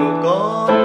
Go.